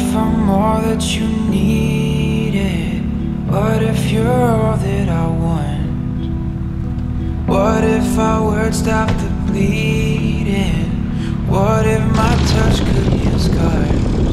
if I'm all that you needed? What if you're all that I want? What if our words stop the bleeding? What if my touch could scars? Would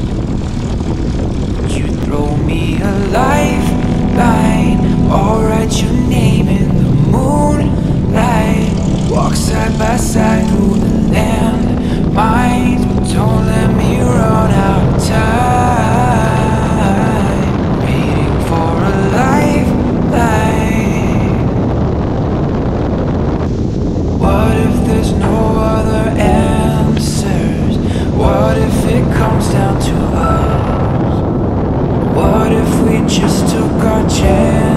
if we just took our chances?